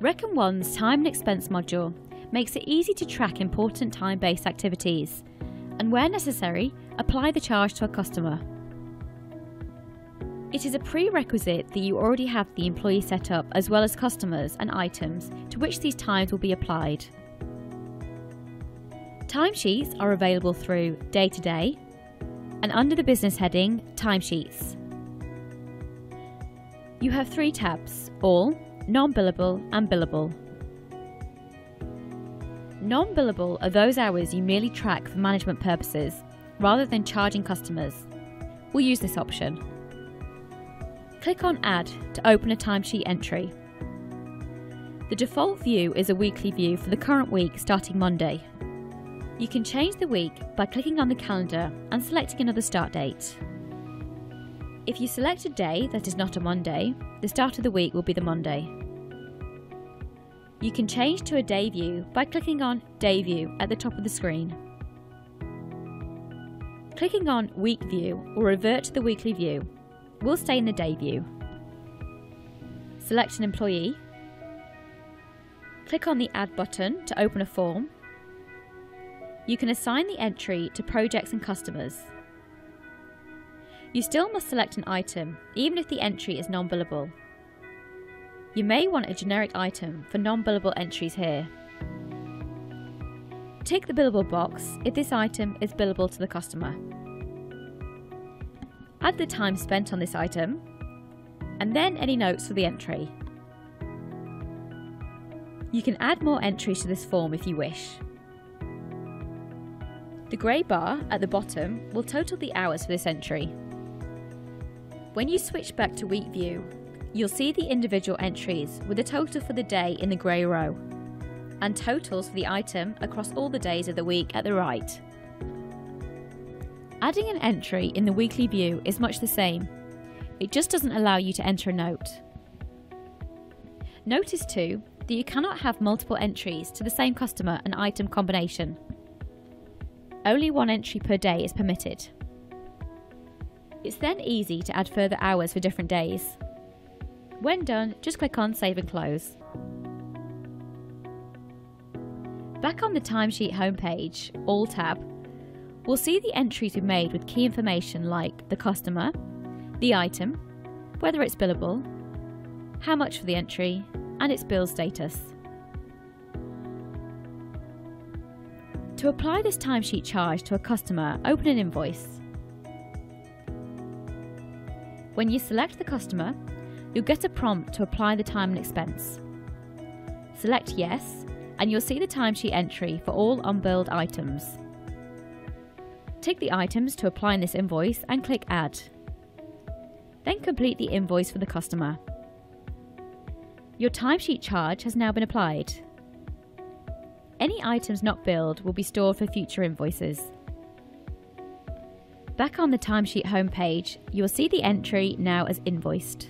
Reckon One's time and expense module makes it easy to track important time based activities and, where necessary, apply the charge to a customer. It is a prerequisite that you already have the employee set up as well as customers and items to which these times will be applied. Timesheets are available through Day to Day and under the business heading Timesheets. You have three tabs All, Non billable, and Billable. Non billable are those hours you merely track for management purposes rather than charging customers. We'll use this option. Click on Add to open a timesheet entry. The default view is a weekly view for the current week starting Monday. You can change the week by clicking on the calendar and selecting another start date. If you select a day that is not a Monday, the start of the week will be the Monday. You can change to a day view by clicking on Day View at the top of the screen. Clicking on Week View will revert to the weekly view We'll stay in the day view. Select an employee. Click on the Add button to open a form. You can assign the entry to projects and customers. You still must select an item, even if the entry is non-billable. You may want a generic item for non-billable entries here. Tick the billable box if this item is billable to the customer add the time spent on this item, and then any notes for the entry. You can add more entries to this form if you wish. The grey bar at the bottom will total the hours for this entry. When you switch back to week view, you'll see the individual entries with a total for the day in the grey row, and totals for the item across all the days of the week at the right. Adding an entry in the weekly view is much the same. It just doesn't allow you to enter a note. Notice too that you cannot have multiple entries to the same customer and item combination. Only one entry per day is permitted. It's then easy to add further hours for different days. When done, just click on Save and Close. Back on the timesheet homepage, All tab, We'll see the entries we made with key information like the customer, the item, whether it's billable, how much for the entry, and its bill status. To apply this timesheet charge to a customer, open an invoice. When you select the customer, you'll get a prompt to apply the time and expense. Select Yes, and you'll see the timesheet entry for all unbilled items. Tick the items to apply in this invoice and click Add. Then complete the invoice for the customer. Your timesheet charge has now been applied. Any items not billed will be stored for future invoices. Back on the timesheet homepage, you will see the entry now as invoiced.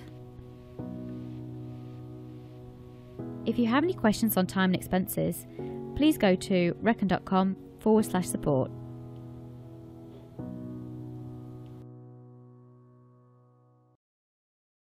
If you have any questions on time and expenses, please go to reckon.com forward slash support.